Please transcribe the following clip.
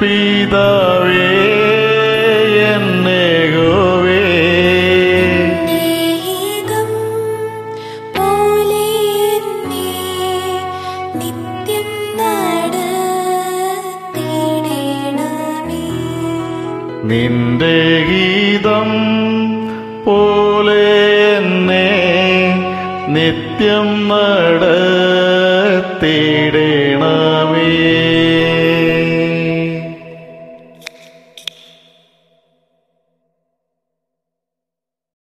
പിതാവേ എന്നേകോവേ നിന്റെ ഗീതം പോലെ എന്നെ നിത്യം നടത്തിയിടണമേ